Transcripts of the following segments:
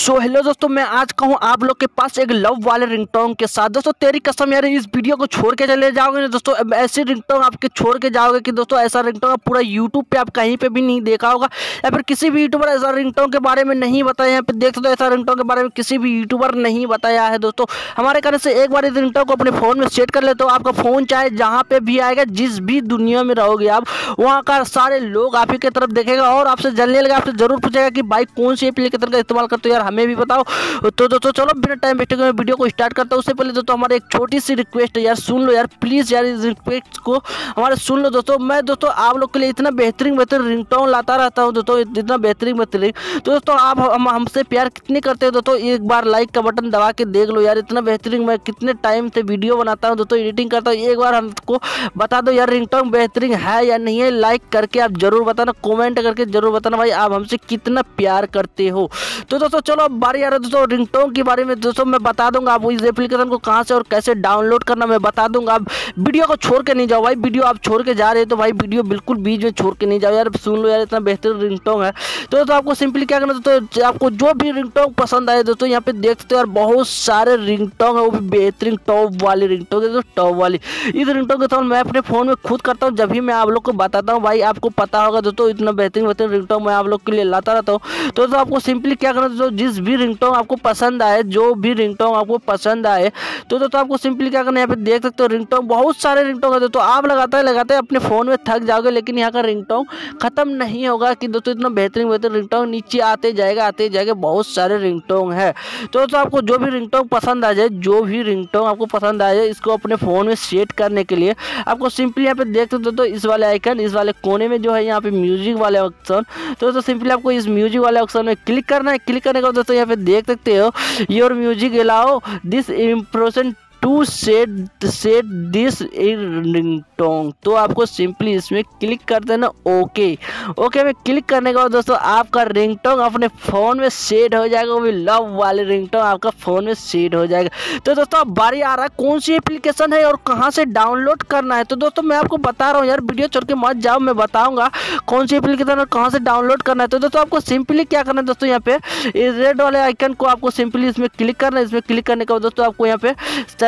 सो so, hello दोस्तों मैं आज कहूँ आप लोग के पास एक लव वाले रिंगटोन के साथ। दोस्तों तेरी कसम यार इस वीडियो को छोड़ के चले जाओगे ना दोस्तों ऐसी रिंगटोन आपके छोड़ के जाओगे कि दोस्तों ऐसा रिंगटोन पूरा यूट्यूब पे आप कहीं पे भी नहीं देखा होगा या फिर किसी भी यूट्यूबर ऐसा रिंगटोन के बारे में नहीं बताया यहाँ पे देख सकते हो ऐसा रिंगटोन के बारे में किसी भी यूट्यूबर नहीं बताया है दोस्तों। हमारे कहने से एक बार इस रिंगटोन को अपने फ़ोन में सेट कर ले तो आपका फ़ोन चाहे जहाँ पे भी आएगा जिस भी दुनिया में रहोगे आप वहाँ का सारे लोग आप ही की तरफ़ देखेगा और आपसे जलने लगा आपसे ज़रूर पूछेगा कि बाइक कौन सी एप्लीकेशन का इस्तेमाल करते हो यार हमें भी बताओ। तो दोस्तों, चलो, बिना टाइम वेस्ट मैं वीडियो को स्टार्ट करता हूँ। उससे पहले दोस्तों, हमारे एक छोटी सी रिक्वेस्ट है यार सुन लो यार। प्लीज़ यार, इस रिक्वेस्ट को हमारे सुन लो दोस्तों। मैं दोस्तों, आप लोग के लिए इतना बेहतरीन बेहतरीन रिंगटोन लाता रहता हूँ दोस्तों। इतना बेहतरीन बेहतरीन। तो दोस्तों, आप हम, हमसे प्यार कितने करते हो दोस्तों? एक बार लाइक का बटन दबा के देख लो यार। इतना बेहतरीन मैं कितने टाइम से वीडियो बनाता हूँ दोस्तों। एडिटिंग करता हूँ। एक बार हमको बता दो यार रिंगटोन बेहतरीन है या नहीं है। लाइक करके आप ज़रूर बताना। कॉमेंट करके ज़रूर बताना भाई, आप हमसे कितना प्यार करते हो। तो दोस्तों, चलो अब बारी आ रहा है दोस्तों रिंगटोन के बारे में। दोस्तों मैं बता दूँगा आप इस एप्लीकेशन को कहाँ से और कैसे डाउनलोड करना, मैं बता दूँगा। आप वीडियो को छोड़ के नहीं जाओ भाई वीडियो आप छोड़ के जा रहे हो तो भाई वीडियो बिल्कुल बीच में छोड़ के नहीं जाओ। यार, सुन लो यार, इतना बेहतरीन रिंगटोन है। तो दोस्तों आपको सिंपली क्या करना दोस्तों आपको जो भी रिंगटोन पसंद आए दोस्तों, यहाँ पे देख सकते हो यार, बहुत सारे रिंगटोन है, वो भी बेहतरीन टॉप वाली रिंगटोन है टॉप वाली। इस रिंगटोन के साथ मैं अपने फ़ोन में खुद करता हूँ, जब भी मैं आप लोग को बताता हूँ, भाई आपको पता होगा दोस्तों, इतना बेहतरीन बेहतरीन रिंगटोन मैं आप लोग के लिए लाता रहता हूँ। तो दोस्तों आपको सिंपली क्या करना दोस्तों, जिस भी रिंगटोन आपको पसंद आए, जो भी रिंगटोन आपको पसंद आए तो दोस्तों आपको सिंपली क्या करना है, यहाँ पे देख सकते हो रिंगटोन बहुत सारे रिंगटोन है दोस्तों। आप लगाते लगाते हैं अपने फ़ोन में थक जाओगे, लेकिन यहाँ का रिंगटोन खत्म नहीं होगा कि दोस्तों इतना बेहतरीन बेहतरीन रिंगटोन नीचे आते जाएगा आते जाएगा, बहुत सारे रिंगटोन है। तो दोस्तों आपको जो भी रिंगटोन पसंद आ जाए, जो भी रिंगटोन आपको पसंद आ जाए, इसको अपने फ़ोन में सेट करने के लिए आपको सिंपली यहाँ पे देख सकते हो इस वाले आइकन इस वाले कोने में जो है यहाँ पे म्यूज़िक वाले ऑप्शन तो दोस्तों सिंपली आपको इस म्यूज़िक वाले ऑप्शन में क्लिक करना है क्लिक करने के बाद दोस्तों यहाँ पे देख सकते हो your music allow this impression to set set this ringtone तो आपको सिंपली इसमें क्लिक कर देना, ओके। ओके में क्लिक करने के बाद दोस्तों, आपका रिंगटोन अपने फ़ोन में सेट हो जाएगा, वो भी लव वाले रिंगटोन आपका फ़ोन में सेट हो जाएगा। तो दोस्तों, अब बारी आ रहा है कौन सी एप्लीकेशन है और कहाँ से डाउनलोड करना है? तो दोस्तों, मैं आपको बता रहा हूँ यार वीडियो छोड़ के मत जाओ, मैं बताऊँगा कौन सी एप्लीकेशन और कहाँ से डाउनलोड करना है। तो दोस्तों, आपको सिंपली क्या करना है दोस्तों, यहाँ पे रेड वाले आइकन को आपको सिंपली इसमें क्लिक करना है। इसमें क्लिक करने के बाद दोस्तों, आपको यहाँ पे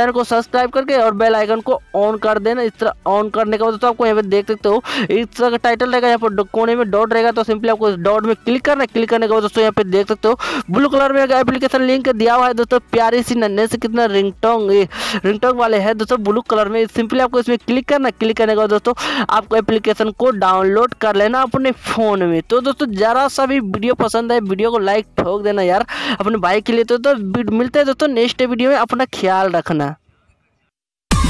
चैनल को सब्सक्राइब करके और बेल आइकन को ऑन कर देना। इस तरह ऑन करने के बाद दोस्तों आपको यहाँ पे देख सकते हो इस तरह का टाइटल रहेगा। यहाँ पर कोने में डॉट रहेगा तो सिंपली आपको डॉट में क्लिक करना क्लिक करने के बाद दोस्तों यहाँ पे देख सकते हो ब्लू कलर में एप्लीकेशन लिंक दिया हुआ है दोस्तों प्यारी सी नन्हे से कितना रिंगटोंग रिंगटोंग वाले है। दोस्तों ब्लू कलर में सिंपली आपको इसमें क्लिक करना क्लिक करने के बाद दोस्तों आपको एप्लीकेशन को डाउनलोड कर लेना अपने फ़ोन में। तो दोस्तों जरा सा भी वीडियो पसंद है वीडियो को लाइक ठोक देना यार अपने भाई के लिए। तो, तो मिलते हैं दोस्तों नेक्स्ट वीडियो में अपना ख्याल रखना।